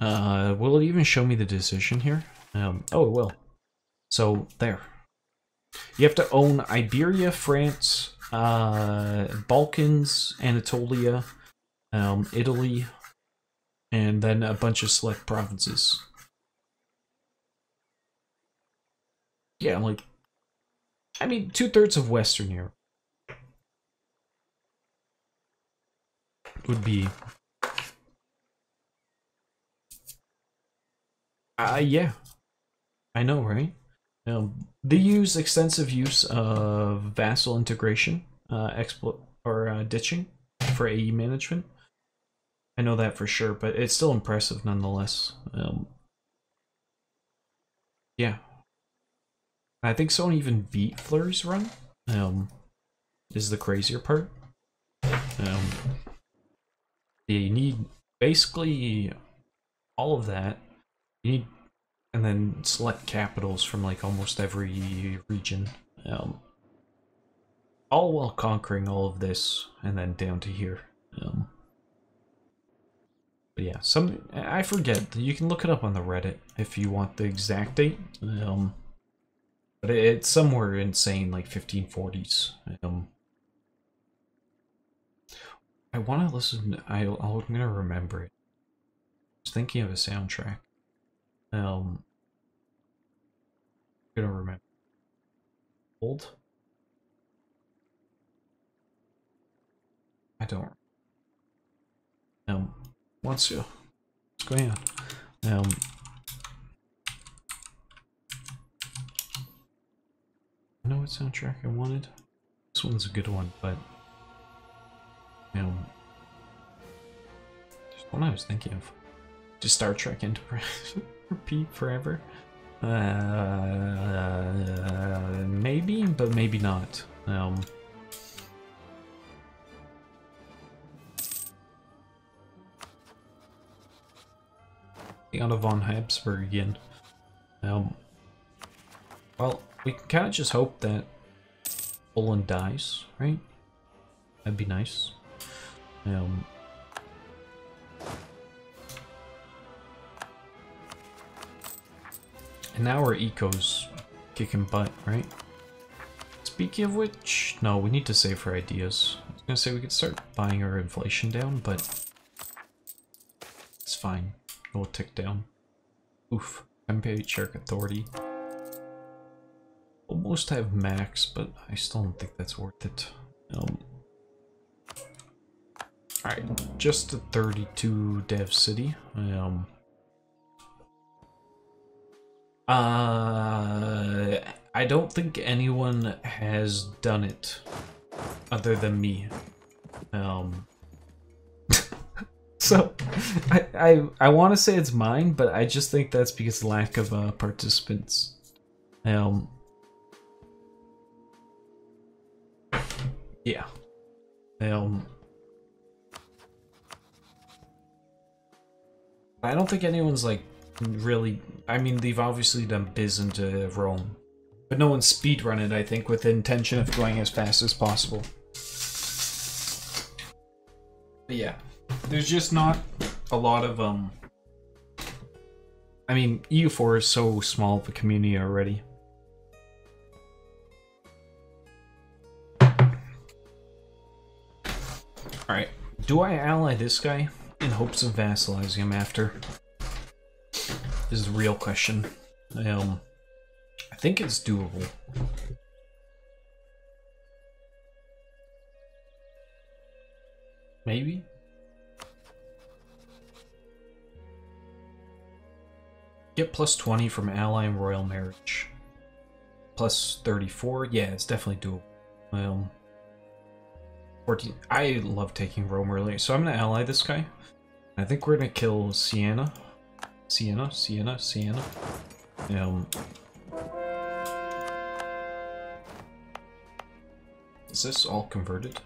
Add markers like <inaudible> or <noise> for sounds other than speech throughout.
Uh, will it even show me the decision here? Um, oh, it will. So, there. You have to own Iberia, France, uh, Balkans, Anatolia, um, Italy, and then a bunch of select provinces. Yeah, like, I mean, two thirds of Western Europe would be. Uh, yeah. I know, right? Um, they use extensive use of vassal integration, uh, exploit or uh, ditching for AE management. I know that for sure, but it's still impressive nonetheless. Um, yeah. I think someone even beat Flur's run. Um, is the crazier part. Um, you need basically all of that. You need, and then select capitals from like almost every region. Um, all while conquering all of this, and then down to here. Um, but yeah, some I forget. You can look it up on the Reddit if you want the exact date. Um, but it's somewhere insane, like 1540s. Um, I want to listen. I, I'm gonna remember it. I was thinking of a soundtrack. Um, gonna remember. Old. I don't. Um, what's your? What's going on? Um. I know what soundtrack I wanted. This one's a good one, but um, there's one I was thinking of. Just Star Trek Enterprise <laughs> repeat forever. Uh, maybe, but maybe not. Um, Anna von Habsburg again. Um, well, we can kind of just hope that Poland dies, right? That'd be nice. Um, and now our eco's kicking butt, right? Speaking of which, no, we need to save for ideas. I was gonna say we could start buying our inflation down, but it's fine. It will tick down. Oof. Czech Authority. Almost have max, but I still don't think that's worth it. Um, Alright, just a 32 dev city. Um, uh, I don't think anyone has done it other than me. Um, <laughs> so, I, I, I want to say it's mine, but I just think that's because lack of uh, participants. Um, yeah. Um, I don't think anyone's like really. I mean, they've obviously done biz into Rome, but no one's speedrun it. I think with the intention of going as fast as possible. But yeah, there's just not a lot of um. I mean, EU4 is so small of a community already. Alright, do I ally this guy? in hopes of vassalizing him after? This is the real question. Um, I think it's doable. Maybe? Get plus 20 from ally and royal marriage. Plus 34? Yeah, it's definitely doable. Um, 14. I love taking Rome early, so I'm gonna ally this guy. I think we're gonna kill Siena. Siena, Sienna, Sienna. Um, is this all converted?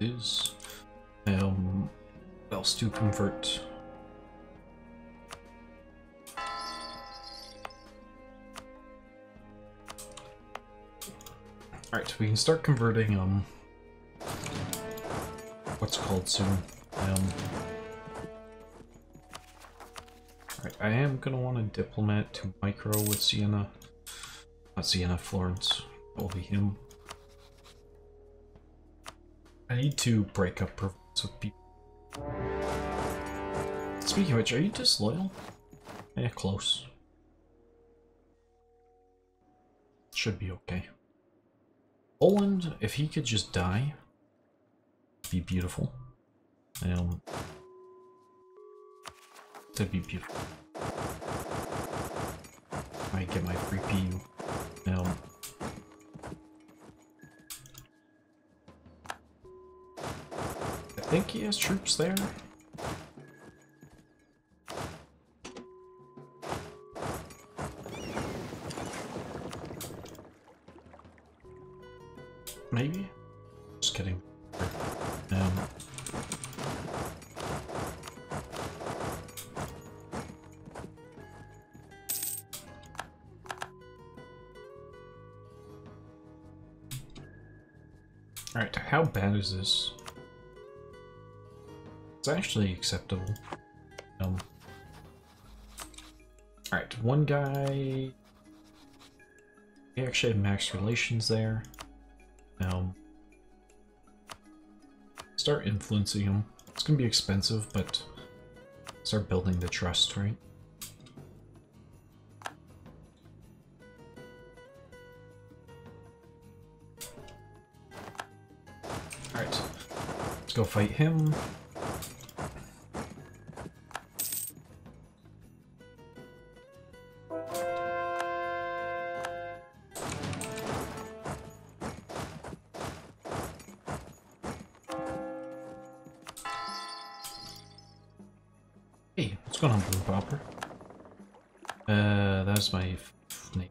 It is. Um, what else to convert? Alright, we can start converting, um, what's called soon. Um, Right, I am gonna want a diplomat to micro with Sienna. Not Sienna, Florence. Will be him. I need to break up province with people. Speaking of which, are you disloyal? Yeah, close. Should be okay. Poland, if he could just die, be beautiful. Um, that'd be beautiful. I get my free PU. Um, I think he has troops there. Is this? It's actually acceptable. Um, Alright, one guy... He actually had max relations there. Um, start influencing him. It's gonna be expensive, but start building the trust, right? Go fight him. Hey, what's going on, Blue Popper? Uh, that's my name.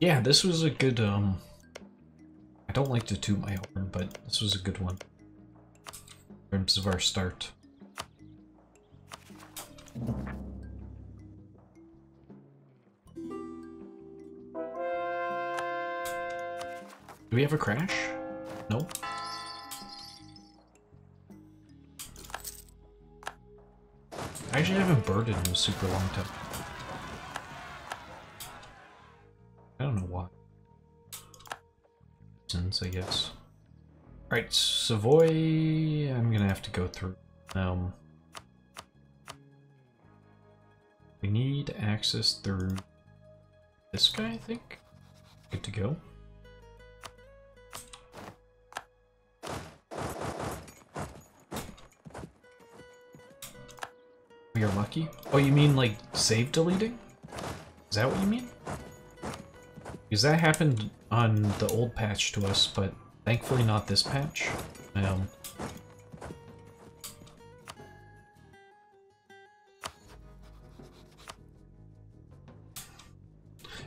Yeah, this was a good, um... I don't like to toot my horn, but this was a good one. Terms of our start. Do we have a crash? No? I actually haven't birded in a super long time. Alright, Savoy, I'm gonna have to go through. Um, we need access through this guy, I think. Good to go. We are lucky? Oh, you mean like save deleting? Is that what you mean? Because that happened on the old patch to us, but thankfully not this patch. Um,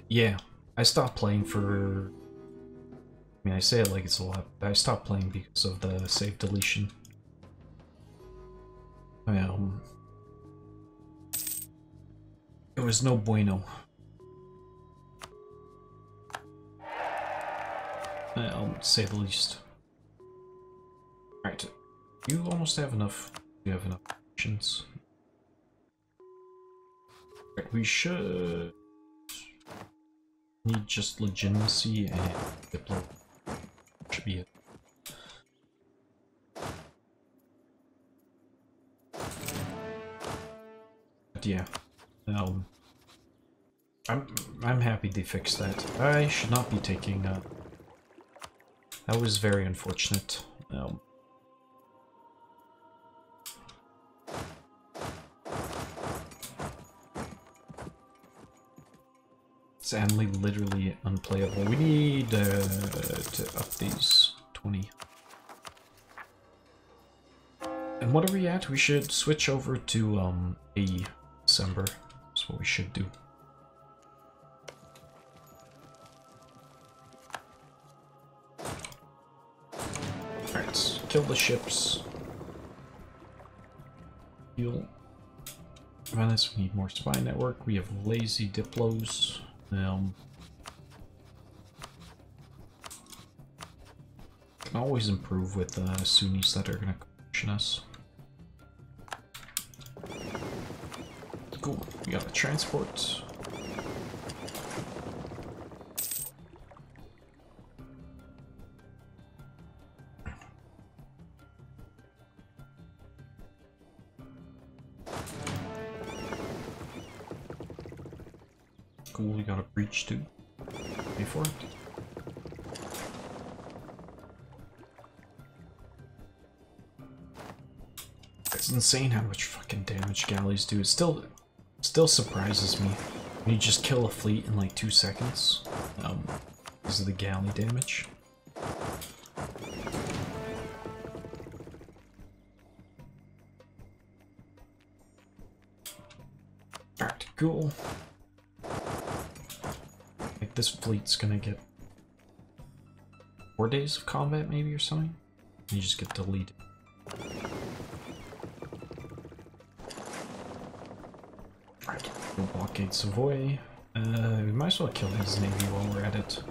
yeah, I stopped playing for... I mean, I say it like it's a lot, but I stopped playing because of the save deletion. Um, it was no bueno. I'll say the least. Right, you almost have enough. You have enough options. Right, we should need just legitimacy and diplo. Should be it. But yeah, um, I'm I'm happy they fixed that. I should not be taking. Uh, that was very unfortunate. Um, it's only literally unplayable. We need uh, to up these 20. And what are we at? We should switch over to um, a December. That's what we should do. Kill the ships. Heal. Venice, we need more spy network. We have lazy diplos. Um, can always improve with uh, Sunnis that are going to question us. cool. We got a transport. Pay for it. It's insane how much fucking damage galleys do. It still, still surprises me you just kill a fleet in like two seconds. Um, because of the galley damage. Alright, cool. Like this fleet's gonna get four days of combat maybe or something. You just get deleted. We'll blockade Savoy. Uh, we might as well kill his navy while we're at it.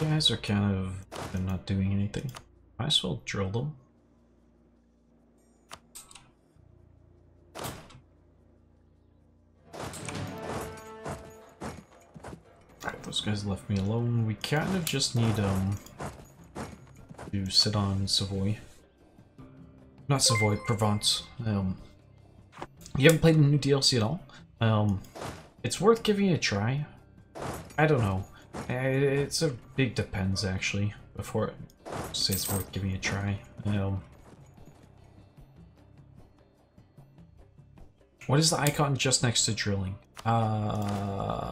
guys are kind of they're not doing anything. Might as well drill them. Alright, those guys left me alone. We kind of just need um to sit on Savoy. Not Savoy, Provence. Um you haven't played the new DLC at all? Um it's worth giving it a try. I don't know. It's a big depends actually. Before say it's worth giving a try. Um, what is the icon just next to drilling? Uh,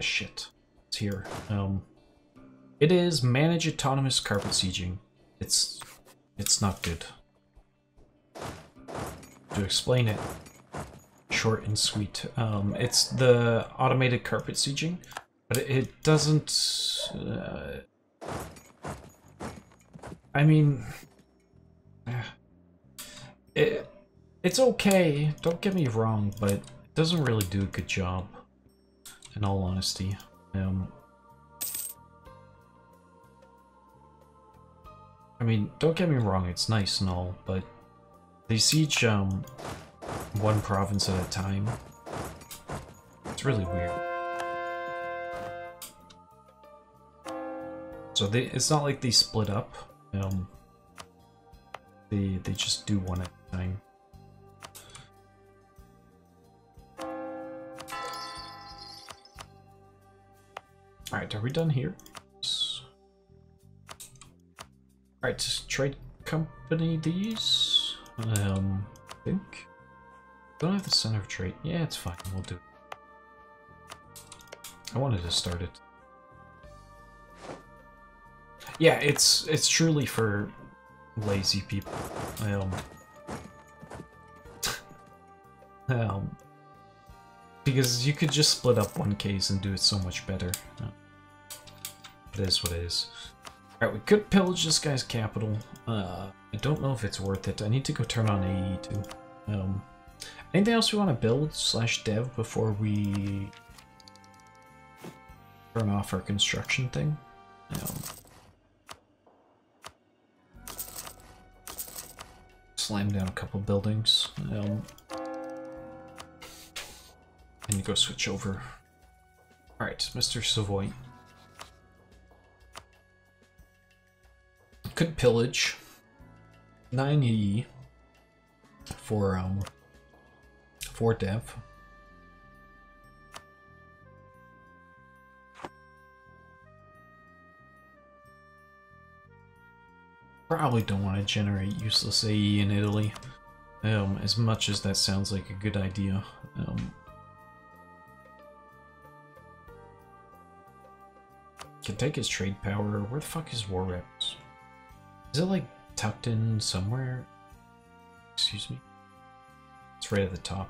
shit. It's here. Um, it is manage autonomous carpet sieging. It's it's not good. To explain it, short and sweet. Um, it's the automated carpet sieging but it, doesn't... Uh, I mean... <sighs> It, it's okay, don't get me wrong, but it doesn't really do a good job, in all honesty. Um, I mean, don't get me wrong, it's nice and all, but they siege um, one province at a time. It's really weird. So they, it's not like they split up. Um, they they just do one at a time. All right, are we done here? All right, trade company these. Um, I think. Don't have the center of trade. Yeah, it's fine. We'll do it. I wanted to start it. Yeah, it's it's truly for lazy people. Um, <laughs> um, because you could just split up one case and do it so much better. It is what it is. Alright, we could pillage this guy's capital. Uh, I don't know if it's worth it. I need to go turn on AE too. Um, anything else we want to build slash dev before we turn off our construction thing? Um, slam down a couple buildings. Um, and you go switch over. Alright, Mr. Savoy. Could pillage 9E for um for dev. Probably don't want to generate useless AE in Italy. Um, as much as that sounds like a good idea. Um, can take his trade power. Where the fuck is War Reps? Is it like tucked in somewhere? Excuse me? It's right at the top.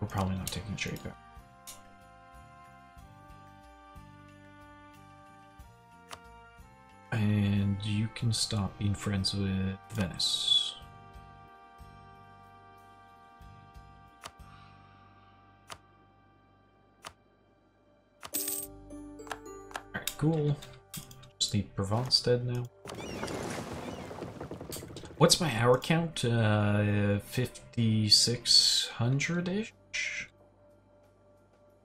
We're probably not taking trade power. And you can stop being friends with Venice. cool. Just need Provence dead now. What's my hour count? Uh, 5,600-ish?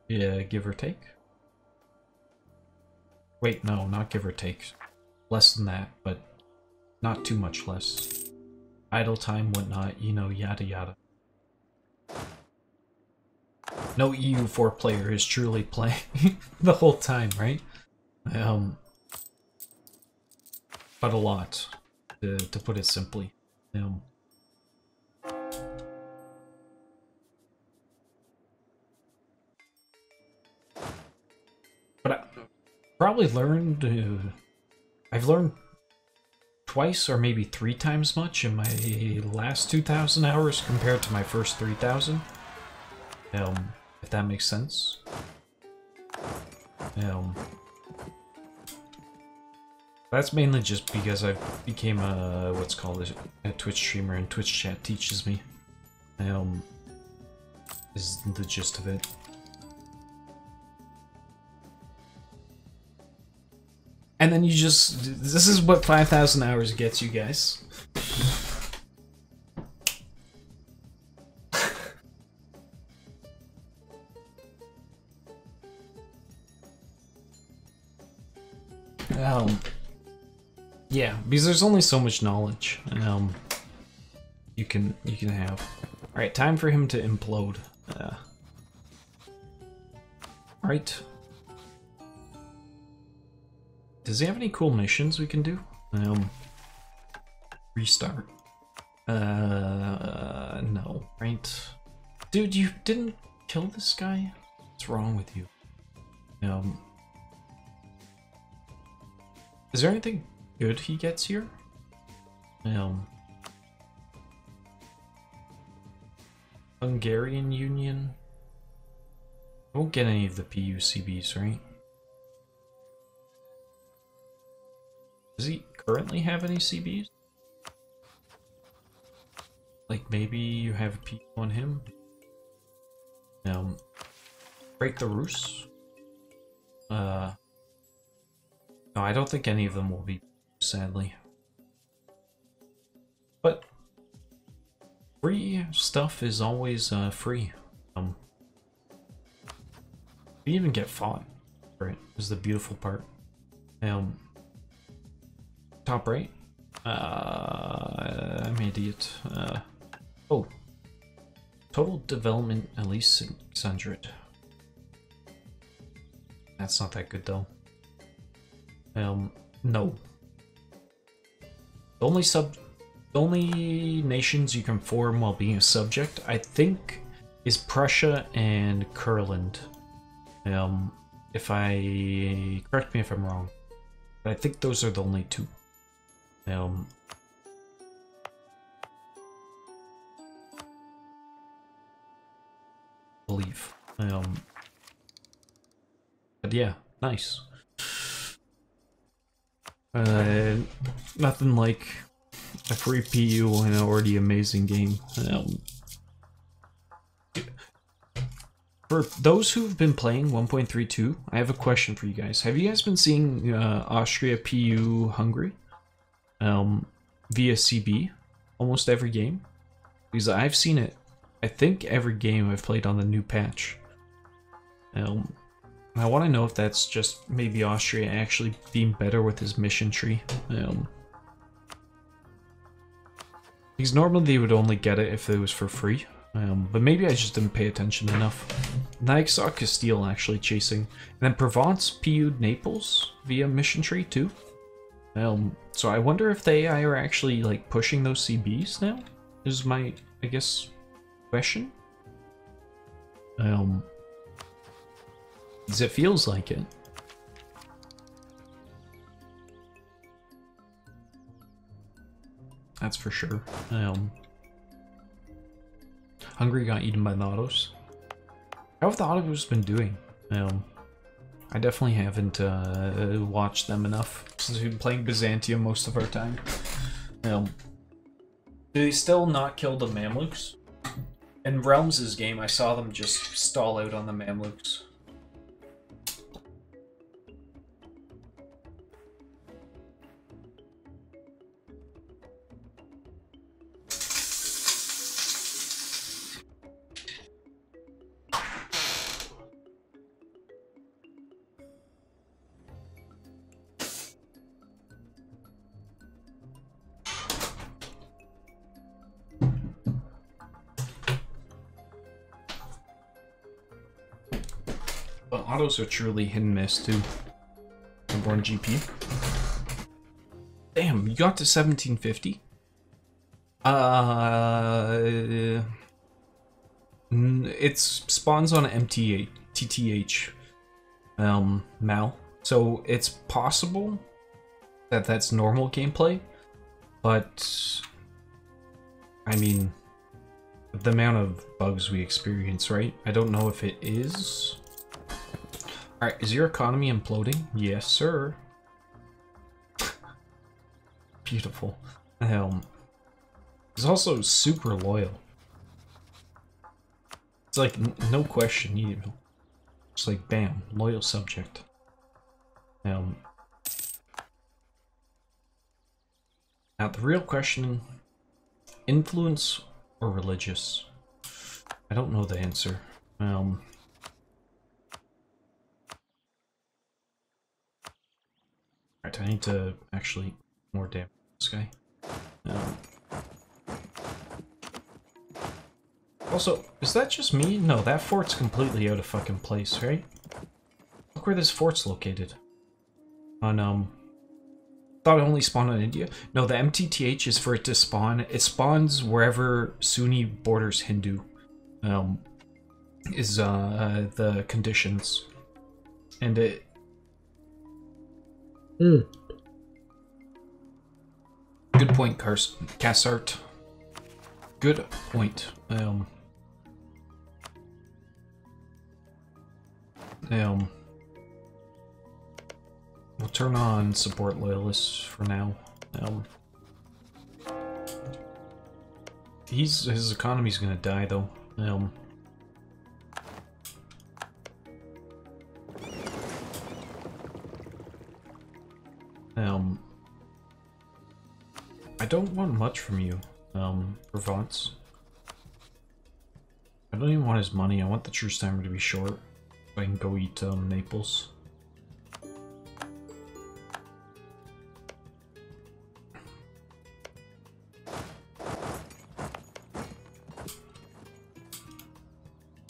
Yeah, give or take. Wait, no, not give or take. Less than that, but not too much less. Idle time, whatnot, you know, yada yada. No EU4 player is truly playing <laughs> the whole time, right? Um, but a lot, to, to put it simply. Um, but I probably learned, uh, I've learned twice or maybe three times much in my last 2,000 hours compared to my first 3,000. Um, if that makes sense. Um, that's mainly just because I became a, what's called a, a Twitch streamer and Twitch chat teaches me. Um, is the gist of it. And then you just, this is what 5,000 hours gets you guys. um, yeah, because there's only so much knowledge um, you can you can have. All right, time for him to implode. Uh, right. Does he have any cool missions we can do? Um, restart. Uh, no, right? Dude, you didn't kill this guy? What's wrong with you? Um, is there anything good he gets here? Um, Hungarian Union. Won't get any of the PUCBs, right? Does he currently have any CBs? Like maybe you have a on him? Um, break the Rus? Uh, no, I don't think any of them will be, sadly. But free stuff is always uh, free. Um, we even get fought it. Is the beautiful part. Um, top right. Uh, I'm an idiot. Uh, oh, total development at least 600. That's not that good though. Um, no. The only sub, the only nations you can form while being a subject, I think, is Prussia and Kurland. Um, if I correct me if I'm wrong, but I think those are the only two. Um, believe. Um, but yeah, nice. Uh, nothing like a free PU in an already amazing game. Um, for those who've been playing 1.32, I have a question for you guys. Have you guys been seeing uh, Austria PU Hungary um, via CB almost every game? Because I've seen it, I think every game I've played on the new patch. Um, I want to know if that's just maybe Austria actually being better with his mission tree. Um, because normally they would only get it if it was for free. Um, but maybe I just didn't pay attention enough. I saw Castile actually chasing. And then Provence PU'd Naples via mission tree too. Um, so I wonder if they are actually like pushing those CBs now? Is my, I guess, question? Um, because it feels like it. That's for sure. Um, Hungary got eaten by Nautos. How have the Ottos been doing? Um, I definitely haven't uh, watched them enough since we've been playing Byzantium most of our time. Um, do they still not kill the Mamluks? In Realms' game, I saw them just stall out on the Mamluks. Autos are truly hit and miss too. One GP. Damn, you got to 1750? Uh, it spawns on MTA, TTH, um, Mal. So it's possible that that's normal gameplay, but I mean, the amount of bugs we experience, right? I don't know if it is. Alright, is your economy imploding? Yes, sir. <laughs> Beautiful. Um, he's also super loyal. It's like, no question, you It's like, bam, loyal subject. Um, now, the real question, influence or religious? I don't know the answer. Um, Alright, I need to actually more damage this guy. Um, also, is that just me? No, that fort's completely out of fucking place, right? Look where this fort's located. On, um... Thought it only spawned on India? No, the MTTH is for it to spawn. It spawns wherever Sunni borders Hindu. Um, is, uh, the conditions. And it... Mm. Good point, Cassart. Good point. Um... Um... We'll turn on support loyalists for now. Um, he's his economy's gonna die though. Um, um, I don't want much from you, um, Provence. I don't even want his money. I want the truce timer to be short. I can go eat um, Naples.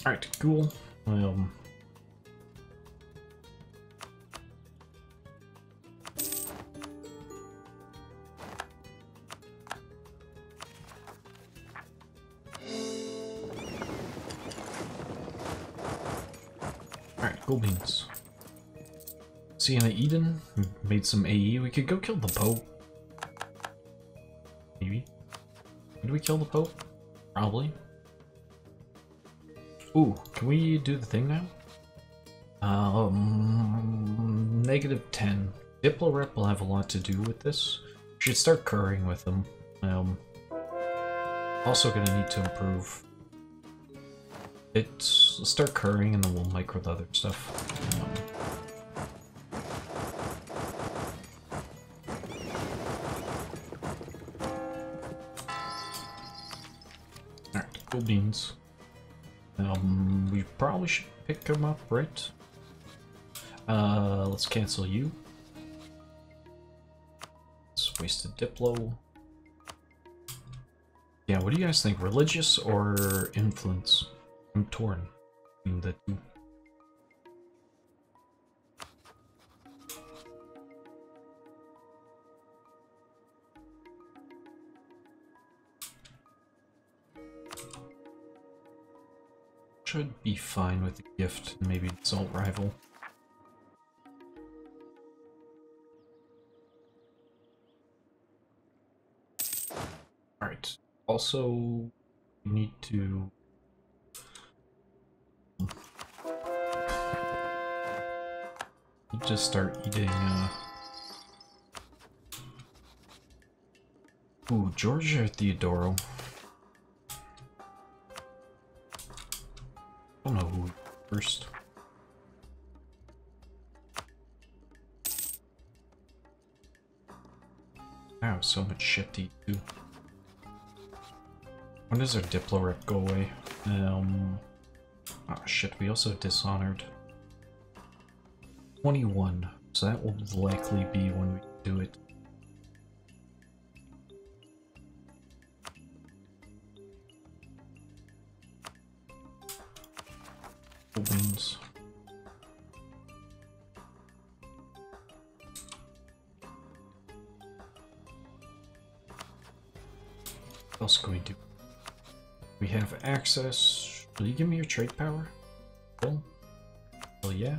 Alright, cool. Um, Eden made some AE. We could go kill the Pope. Maybe. Did we kill the Pope? Probably. Ooh, can we do the thing now? Um, negative 10. Diplo rep will have a lot to do with this. Should start currying with them. Um, also gonna need to improve. It's let's start currying and then we'll micro the other stuff. Um, cool beans. Um, we probably should pick them up, right? Uh, let's cancel you. Let's waste a Diplo. Yeah, what do you guys think? Religious or influence? I'm torn between the two. Should be fine with the gift, maybe Assault Rival. Alright, also, need to... Just start eating, uh... Ooh, Georgia Theodoro. Don't know who first. I have so much shit to. When does our Diplo rep go away? Um. Oh shit, we also Dishonored. 21. So that will likely be when we do it. Access. Will you give me your trade power? Well, well yeah.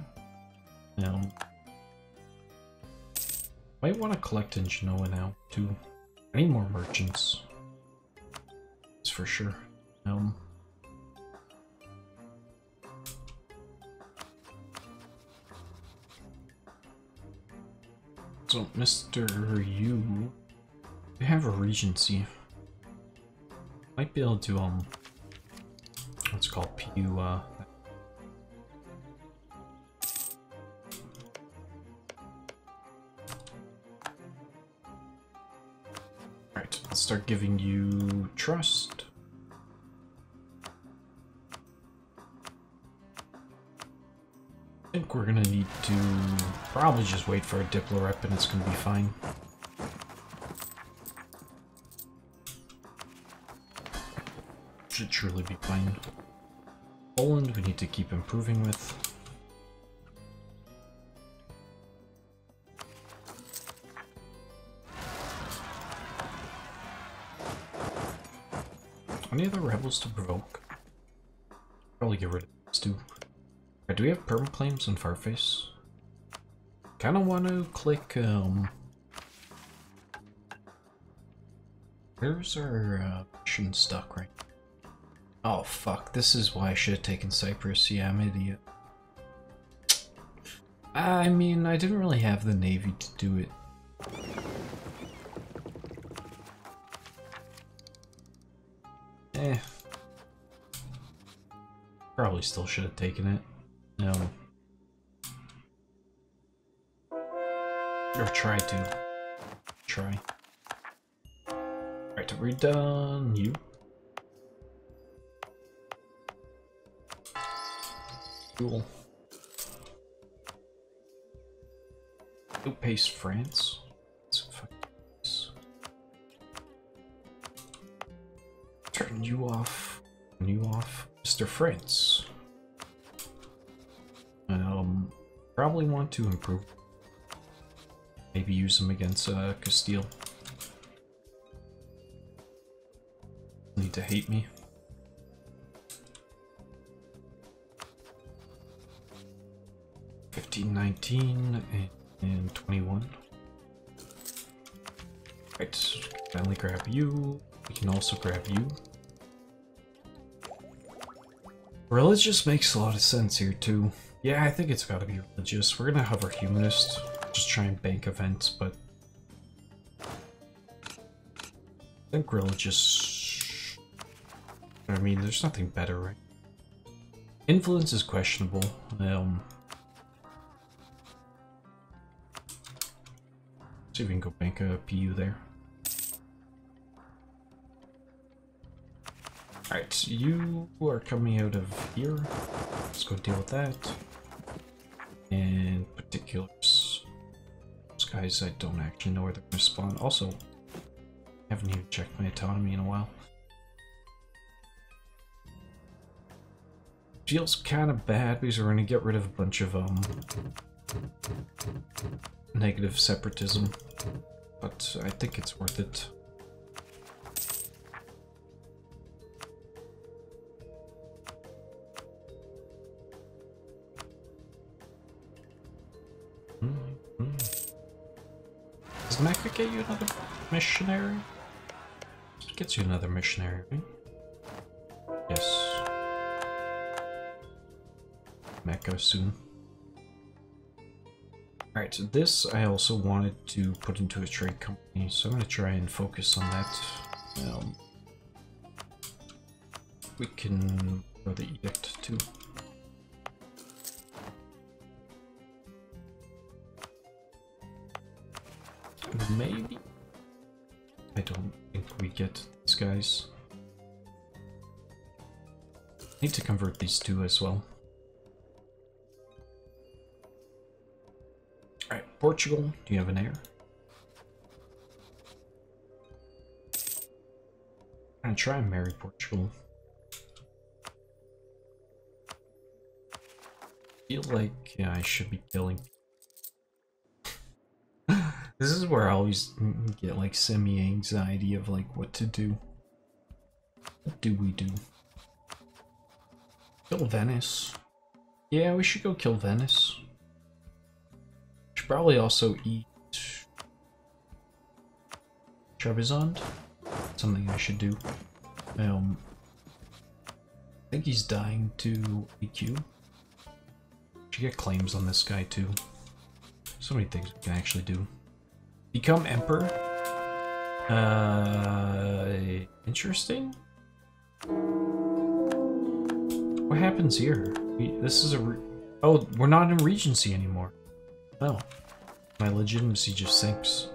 Um, might want to collect in Genoa now, too. I need more merchants. That's for sure. Um, so, Mr. You, you have a regency. Might be able to, um, what's called PU, uh, Alright, let's start giving you trust. I think we're gonna need to probably just wait for a Diplo rep and it's gonna be fine. Truly be fine. Poland we need to keep improving with. Any other rebels to provoke? Probably get rid of these two. Right, do we have perma claims on Farface? Kinda wanna click, um... Where's our, uh, mission stuck right Oh fuck, this is why I should have taken Cyprus. Yeah, I'm an idiot. I mean, I didn't really have the navy to do it. Eh. Probably still should have taken it. No. Or try to. Try. Right, we're done. You. Cool. Outpace France. Turn you off. Turn you off. Mr. France. Um, probably want to improve. Maybe use them against uh, Castile. Need to hate me. Fifteen, nineteen, and twenty-one. Right, finally grab you. We can also grab you. Religious makes a lot of sense here too. Yeah, I think it's gotta be religious. We're gonna hover humanist. Just try and bank events, but... I think religious... I mean, there's nothing better, right? Influence is questionable. Um... See if we can go bank a PU there. Alright, you are coming out of here. Let's go deal with that. And particulars. Those guys, I don't actually know where they're going to spawn. Also, I haven't even checked my autonomy in a while. Feels kind of bad because we're going to get rid of a bunch of um negative separatism, but I think it's worth it. Hmm, hmm. Does Mecca get you another missionary? It gets you another missionary, right? Yes. Mecca soon. This I also wanted to put into a trade company, so I'm going to try and focus on that. Um, we can go the edict too. Maybe? I don't think we get these guys. I need to convert these two as well. Portugal, do you have an heir? I'm try and marry Portugal. feel like yeah, I should be killing <laughs> this is where I always mm, mm, get like semi-anxiety of like what to do. What do we do? Kill Venice. Yeah, we should go kill Venice. Should probably also eat Trebizond. Something I should do. Um, I think he's dying to EQ. Should get claims on this guy too. So many things we can actually do. Become Emperor. Uh, interesting. What happens here? We, this is a. oh, we're not in Regency anymore. Oh, my legitimacy just sinks.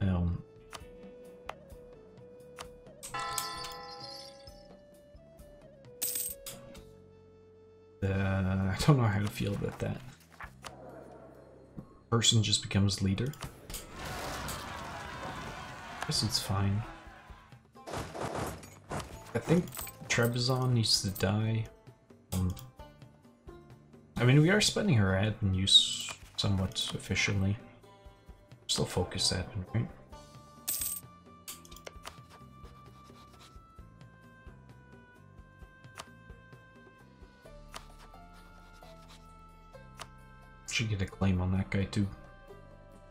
Um. Uh, <laughs> I don't know how to feel about that. Person just becomes leader. Guess it's fine. I think Trebizond needs to die. Um, I mean, we are spending her admin use somewhat efficiently. Still focus admin, right? Should get a claim on that guy too.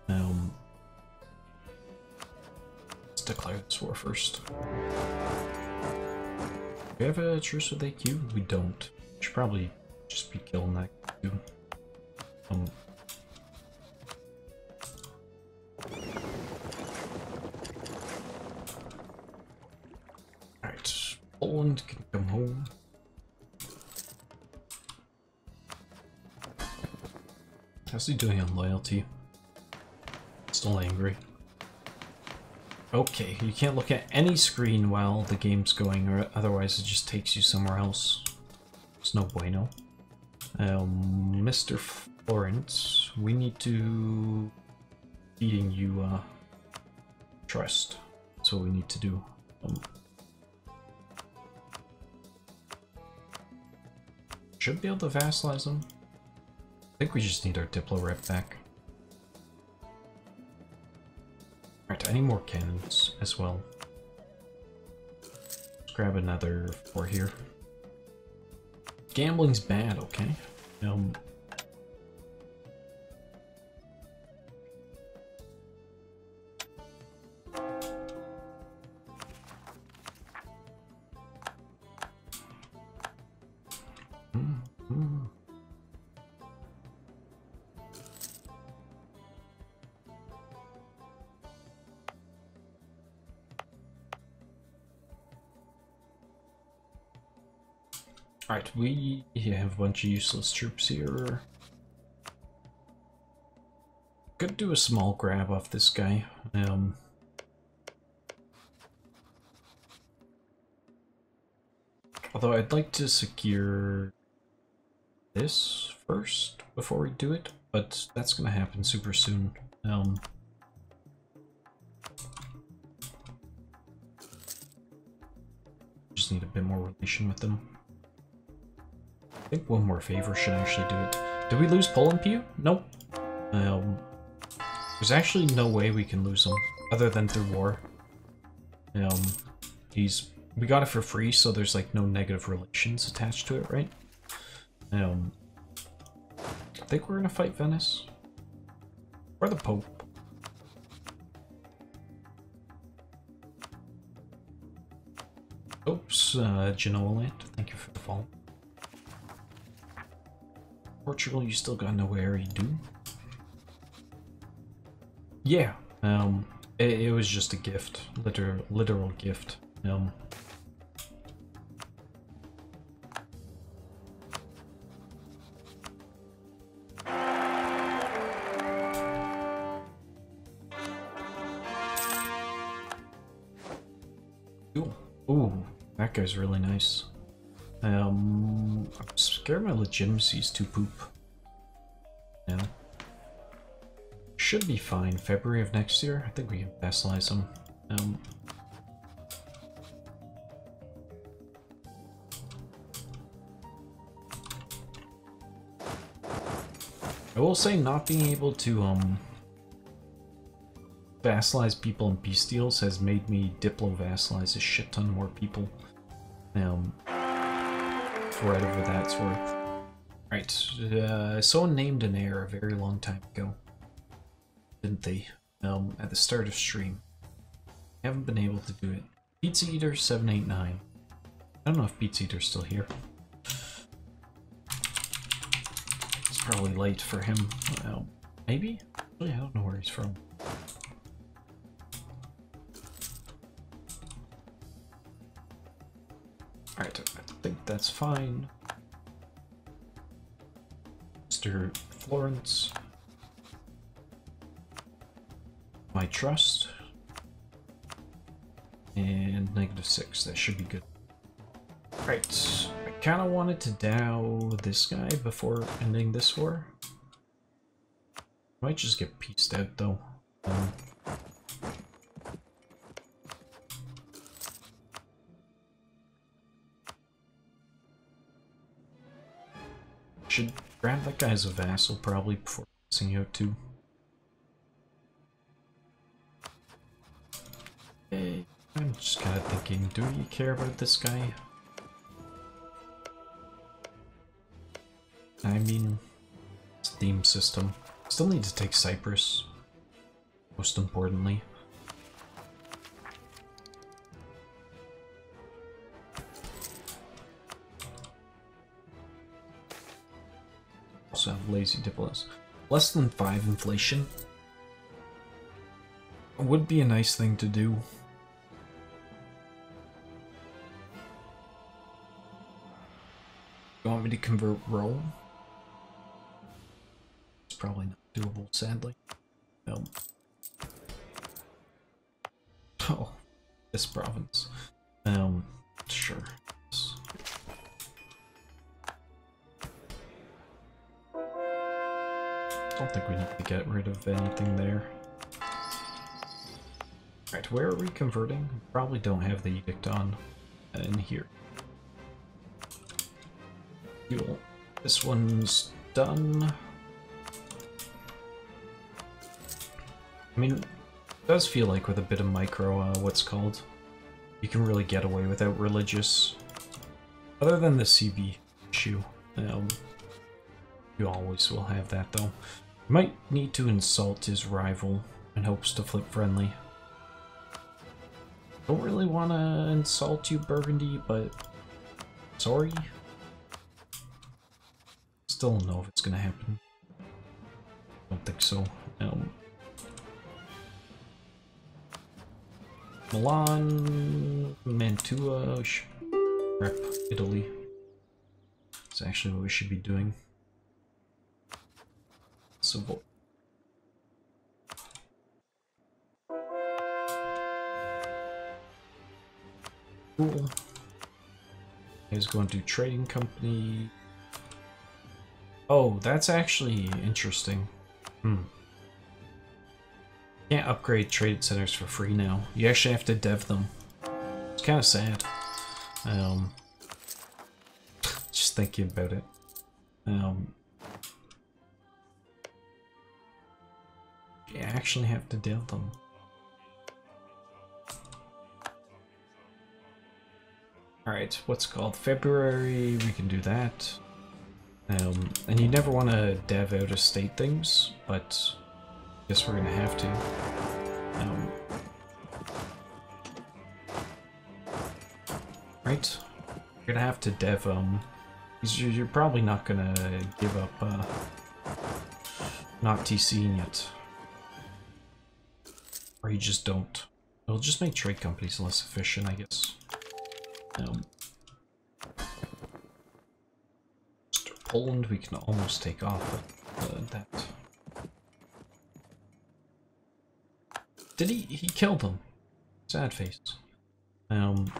Um, let's declare this war first. We have a truce with AQ? We don't. Should probably just be killing that too. Um, Can come home. How's he doing on loyalty? Still angry. Okay, you can't look at any screen while the game's going, or otherwise it just takes you somewhere else. It's no bueno. Um, Mr. Florence, we need to feeding you uh, trust. That's what we need to do. Um, should be able to vassalize them. I think we just need our Diplo rep back. Alright, I need more cannons as well. Let's grab another four here. Gambling's bad, okay. Um, bunch of useless troops here. Could do a small grab off this guy. Um, although I'd like to secure this first before we do it, but that's gonna happen super soon. Um, just need a bit more relation with them. I think one more favor should actually do it. Did we lose Poland PU? Nope. Um, there's actually no way we can lose him, other than through war. Um, he's... We got it for free, so there's like no negative relations attached to it, right? Um, I think we're gonna fight Venice. Or the Pope. Oops, uh, Genoa land. Thank you for the follow. Portugal, you still got no area, do? Yeah, um, it, it, was just a gift, literal, literal gift. Um, Ooh, ooh, that guy's really nice. Um, I'm scared my legitimacy is too poop. Yeah. Should be fine. February of next year, I think we can vassalize them. Um, I will say not being able to um vassalize people in peace deals has made me diplo vassalize a shit ton more people. Um, whatever that's worth. Right, uh, someone named an heir a very long time ago, didn't they? Um, at the start of stream. Haven't been able to do it. Pizza Eater 789. I don't know if Pizza Eater's still here. It's probably late for him. Well, maybe? Actually, I don't know where he's from. That's fine. Mr. Florence. My trust. And negative six, that should be good. Right, I kind of wanted to dow this guy before ending this war. Might just get pieced out though. Um, should grab that guy as a vassal probably before passing out too. Hey, I'm just kind of thinking, do you care about this guy? I mean, theme system. Still need to take Cyprus, most importantly. Lazy diplomats. Less than 5 inflation would be a nice thing to do. You want me to convert Rome? It's probably not doable, sadly. No. Oh, this province. Um, sure. Don't think we need to get rid of anything there. Alright, where are we converting? Probably don't have the edict on in here. Cool. This one's done. I mean, it does feel like with a bit of micro, uh, what's called, you can really get away without religious. Other than the CB issue. Um, you always will have that though. Might need to insult his rival in hopes to flip friendly. Don't really want to insult you, Burgundy, but sorry. Still don't know if it's gonna happen. Don't think so. Um, Milan, Mantua, rep Italy. It's actually what we should be doing. Cool. He's going to trading company. Oh, that's actually interesting. Hmm. Can't upgrade trade centers for free now. You actually have to dev them. It's kind of sad. Um, <laughs> just thinking about it. Um, You actually have to deal them. Alright, what's called February, we can do that. Um, and you never want to dev out of state things, but I guess we're gonna have to. Um, right? You're gonna have to dev um you're probably not gonna give up uh not TCing it. Or you just don't. It'll just make trade companies less efficient, I guess. Um, Poland we can almost take off, uh, that... Did he? He killed them. Sad face. Um,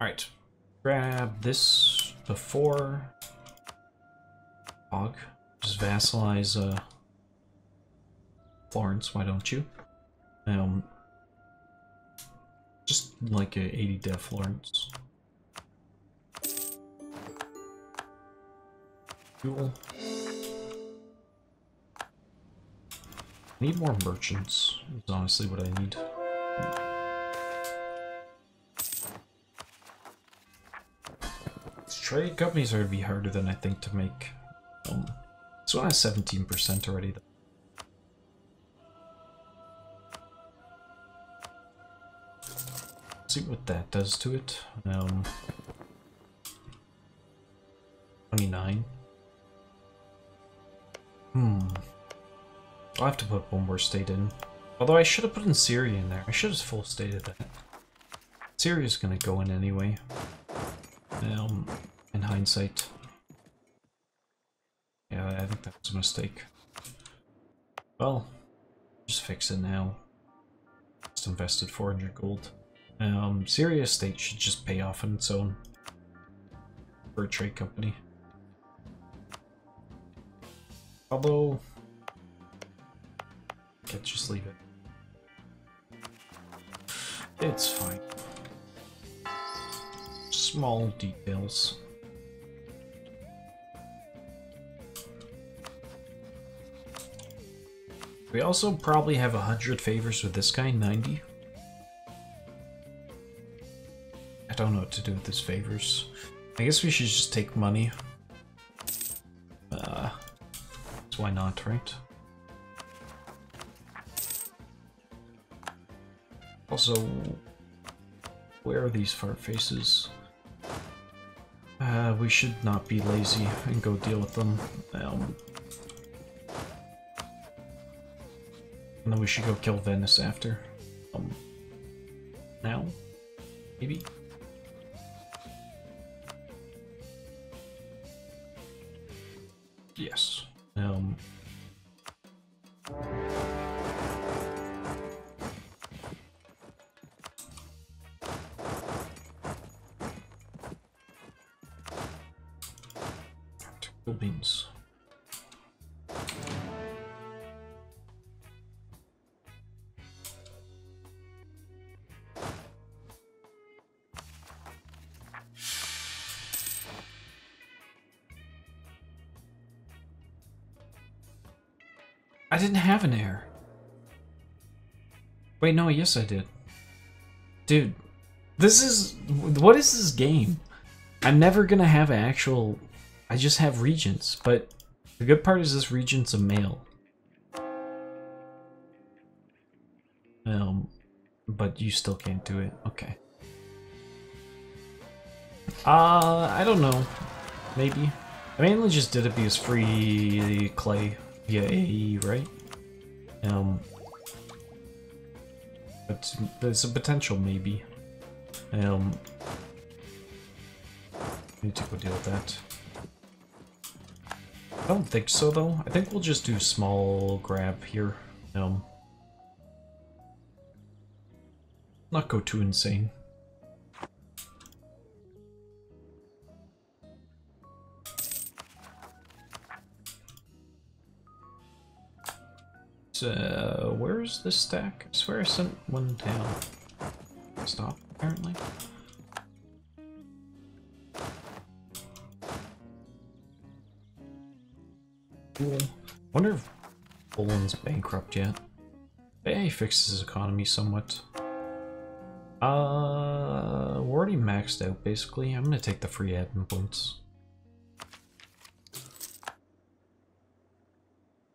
Alright. Grab this before... Hog. Just vassalize, uh... Florence, why don't you? Um, just like a 80 dev Florence. Cool. need more merchants, is honestly what I need. trade companies are going to be harder than I think to make. Um, this one has 17% already. Though. See what that does to it. Um, 29. Hmm. I'll have to put one more state in. Although I should have put in Syria in there. I should have full stated that. Syria's gonna go in anyway. Um, in hindsight. Yeah, I think that was a mistake. Well, just fix it now. Just invested 400 gold. Um, Syria State should just pay off on its own. For a trade company. Although... Can't just leave it. It's fine. Small details. We also probably have a 100 favors with this guy, 90. Don't know what to do with his favors. I guess we should just take money. Uh, so why not, right? Also, where are these far faces? Uh, we should not be lazy and go deal with them. Um, and then we should go kill Venice after. Um, now? Maybe? Yes. Didn't have an heir. Wait, no, yes I did. Dude, this is... What is this game? I'm never gonna have an actual... I just have regents, but the good part is this regent's a male. Um, but you still can't do it. Okay. Uh, I don't know. Maybe. I mainly just did it because free clay via AE, right? Um, but there's a potential maybe. Um, need to go deal with that. I don't think so though. I think we'll just do small grab here. Um, not go too insane. Uh, where's the stack? I swear I sent one down. Stop, apparently. Cool. Wonder if Poland's bankrupt yet. He fixed his economy somewhat. Uh, we're already maxed out, basically. I'm gonna take the free admin points.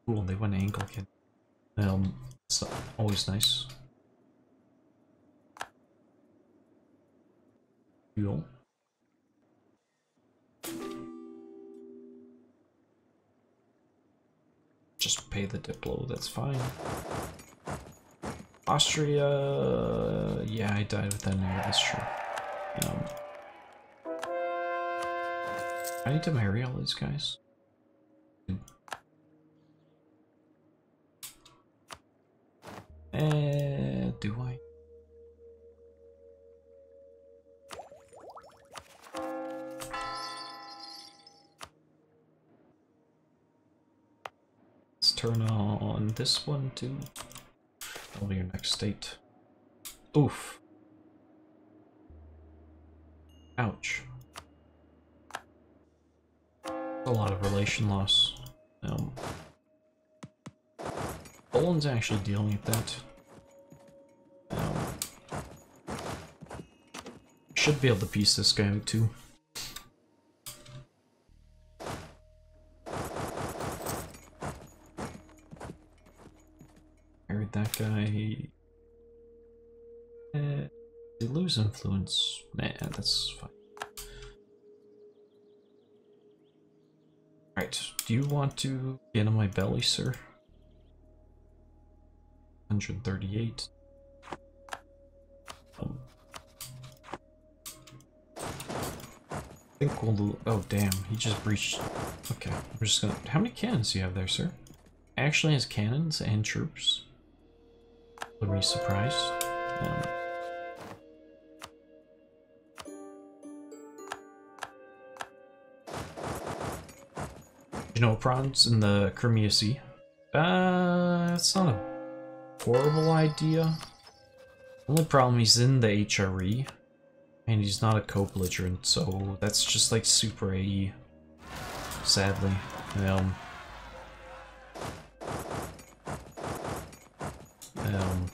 Cool, they went Anglican. Um, it's always nice. Fuel. Just pay the Diplo, that's fine. Austria... Yeah, I died with that name, that's true. Um, I need to marry all these guys. Do I? Let's turn on this one too. That'll be your next state. Oof. Ouch. A lot of relation loss. Um, Poland's actually dealing with that. should be able to piece this guy out too. Married that guy. Eh, uh, they lose influence. Nah, that's fine. Alright, do you want to get on my belly, sir? 138. Think we'll... Oh, damn. He just breached... Okay, we're just gonna... How many cannons do you have there, sir? Actually has cannons and troops. Would be surprised. Um, you know, prawns in the Crimea Sea? Uh, it's not a horrible idea. Only problem, he's in the HRE, and he's not a co-belligerent, so that's just like super AE, sadly. Um, um,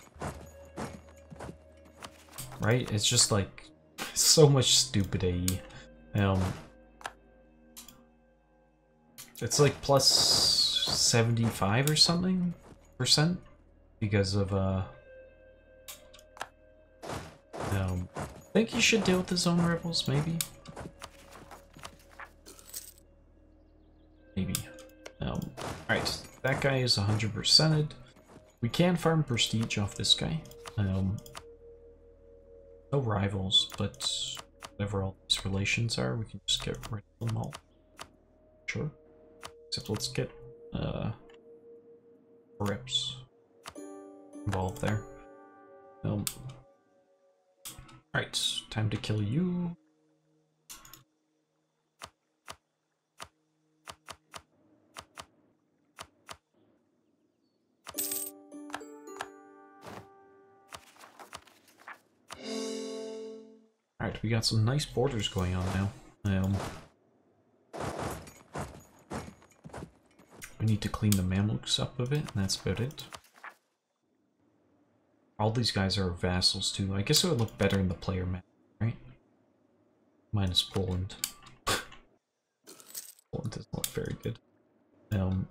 right? It's just like <laughs> so much stupid AE. Um, it's like plus 75 or something percent because of uh think he should deal with his own rebels maybe. Maybe. Um alright that guy is 100 percented we can farm prestige off this guy. Um no rivals but whatever all these relations are we can just get rid of them all. Sure. Except let's get uh involved there. Um, Alright, time to kill you. Alright, we got some nice borders going on now. Um, we need to clean the Mamluks up a bit, and that's about it. All these guys are vassals too. I guess it would look better in the player map, right? Minus Poland. <laughs> Poland doesn't look very good. Um,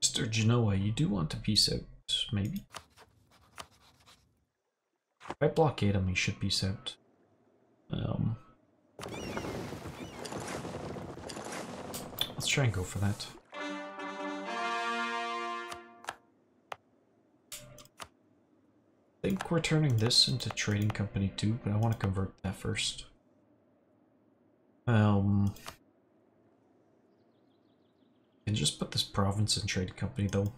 Mr. Genoa, you do want to peace out, maybe? If I blockade him, he should peace out. Um, let's try and go for that. Think we're turning this into trading company too, but I want to convert that first. Um, and just put this province in trading company though.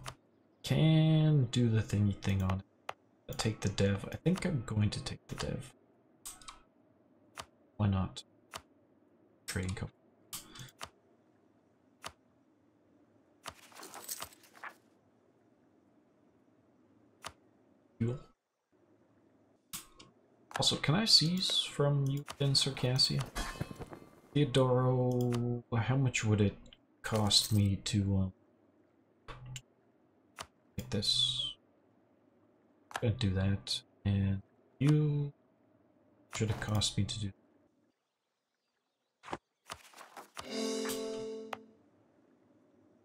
Can do the thingy thing on it. Take the dev. I think I'm going to take the dev. Why not? Trading company. Fuel. Also, can I seize from you in Circassia? Theodoro, how much would it cost me to um, get this? Gonna do that, and you should have cost me to do.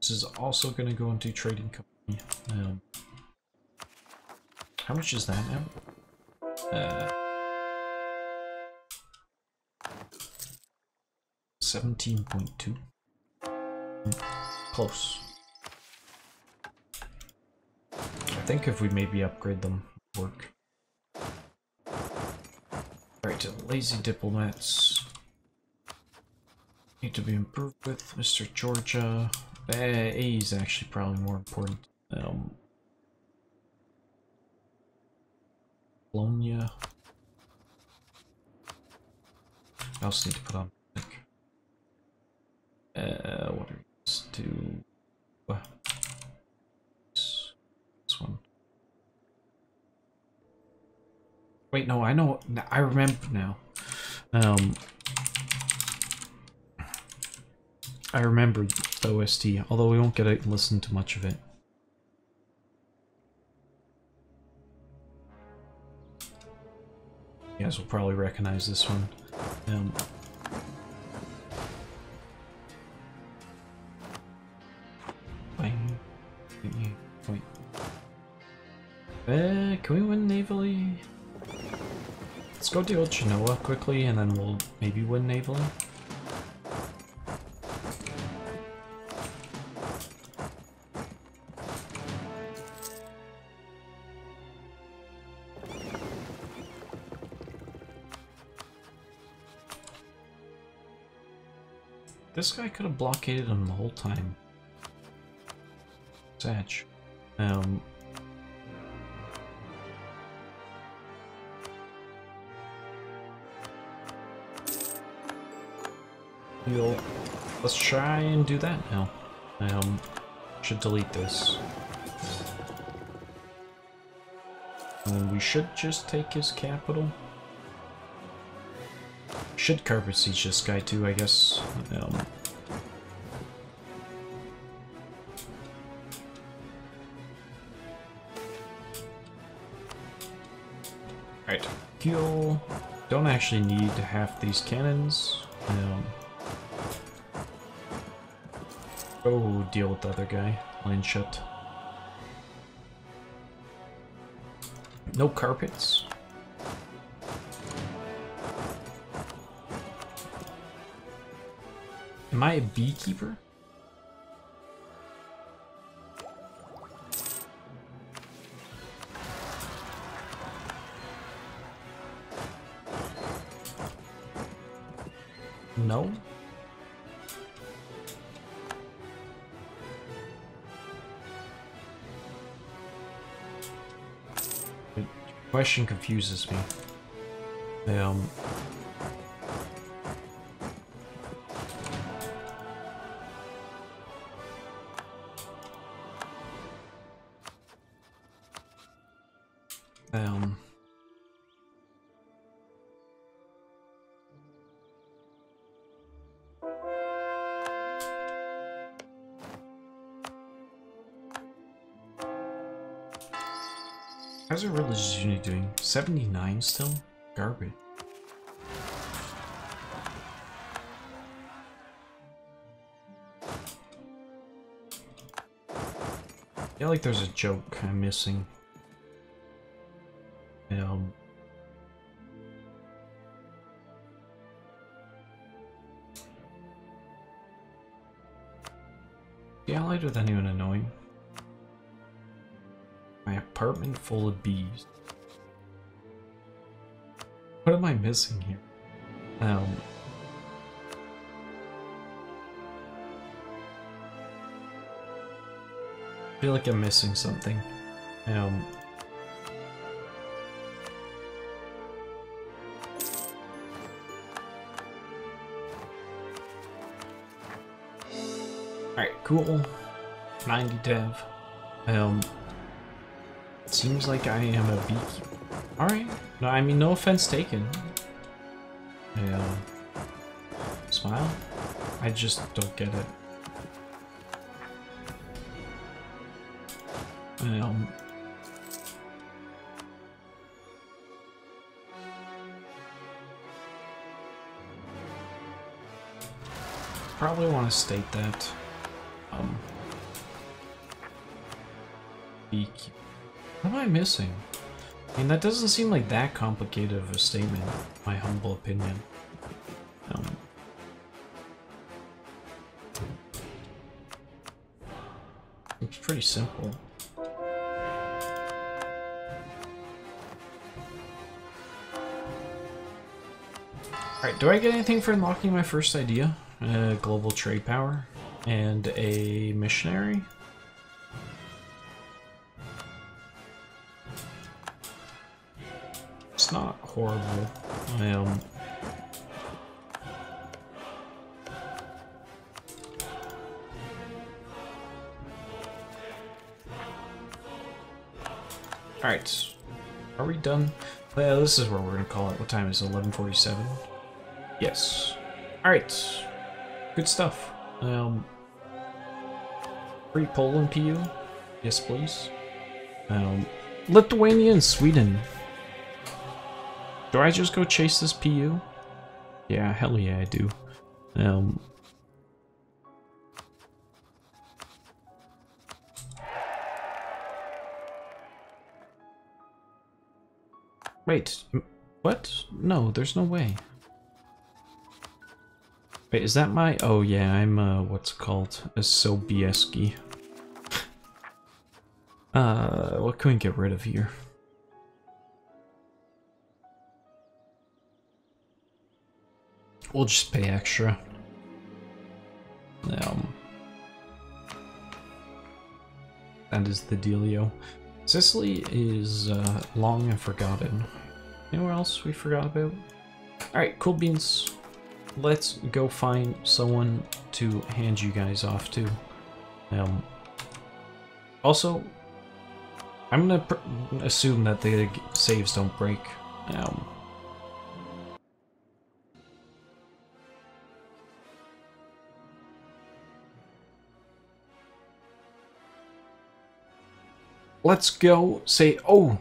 This is also gonna go into trading company. Um, how much is that now? Uh, 17.2. Close. I think if we maybe upgrade them, work. Alright, lazy diplomats. Need to be improved with Mr. Georgia. Uh, A is actually probably more important. Um, Bologna. I also need to put on uh, what are these two? This one. Wait, no, I know. I remember now. Um, I remember the OST, although we won't get to listen to much of it. You guys will probably recognize this one. Um, Uh, can we win navally? Let's go deal with Genoa quickly, and then we'll maybe win navally. This guy could have blockaded him the whole time. Satch. Um, we'll, let's try and do that now. Um, should delete this. And we should just take his capital. Should carpet siege this guy too, I guess. Um, Alright. Don't actually need half these cannons. Um, go deal with the other guy. Line shut. No carpets. Am I a beekeeper? Question confuses me. Um, 79 still? Garbage. I feel like there's a joke I'm missing. Um, the allied with anyone annoying? My apartment full of bees. Am I missing here? Um, I feel like I'm missing something. Um, Alright, cool. 90 dev. Um, seems like I am a beekeeper. Alright. No, I mean, no offense taken. Yeah. Smile? I just don't get it. Um, probably want to state that. Um. What am I missing? I mean, that doesn't seem like that complicated of a statement, my humble opinion. Um, it's pretty simple. Alright, do I get anything for unlocking my first idea? Uh, global trade power and a missionary? Alright. Are we done? Well, this is where we're gonna call it. What time is it? 1147? Yes. Alright. Good stuff. Um Free Poland PU? Yes, please. Um Lithuania and Sweden. Do I just go chase this PU? Yeah, hell yeah, I do. Um, Wait, what? No, there's no way. Wait, is that my... Oh yeah, I'm, uh, what's called? A Sobieski. <laughs> uh, what can we get rid of here? We'll just pay extra. Um, that is the dealio. Sicily is uh, long and forgotten. Anywhere else we forgot about? Alright, cool beans. Let's go find someone to hand you guys off to. Um, also, I'm gonna assume that the saves don't break. Um, let's go say, oh,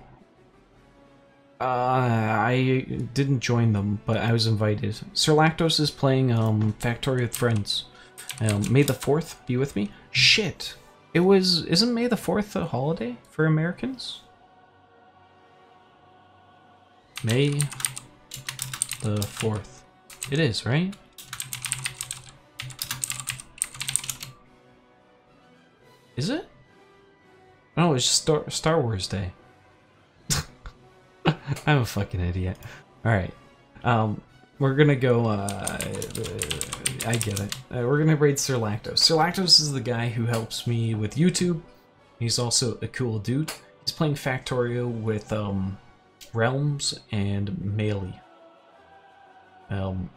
uh, I didn't join them, but I was invited. Sir Lactose is playing um, Factorio with Friends. Um, May the 4th be with me? Shit. It was, isn't May the 4th a holiday for Americans? May the 4th. It is, right? Is it? No, it's just Star, Star Wars Day. <laughs> I'm a fucking idiot. Alright. Um, we're gonna go, uh, I get it. Uh, we're gonna raid Sir Lactose. Sir Lactose is the guy who helps me with YouTube. He's also a cool dude. He's playing Factorio with, um, Realms and Melee. Um,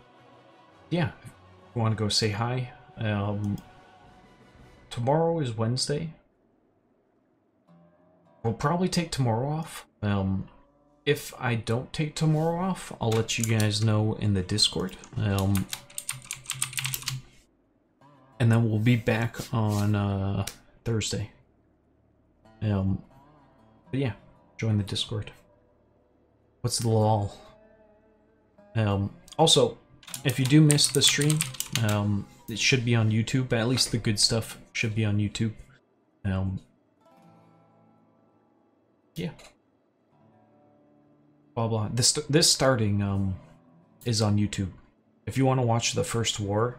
yeah. you want to go say hi? Um, tomorrow is Wednesday. We'll probably take tomorrow off. Um, if I don't take tomorrow off, I'll let you guys know in the Discord. Um, and then we'll be back on uh, Thursday. Um, but yeah, join the Discord. What's the lol? Um, also, if you do miss the stream, um, it should be on YouTube. At least the good stuff should be on YouTube. Um, yeah. Blah blah. This this starting um is on YouTube. If you want to watch the first war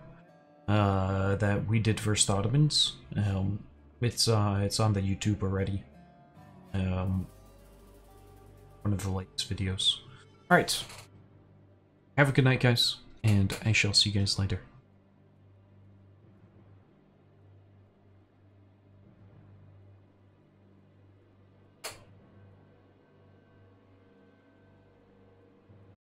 uh, that we did versus Ottomans, um, it's uh it's on the YouTube already. Um, one of the latest videos. All right. Have a good night, guys, and I shall see you guys later.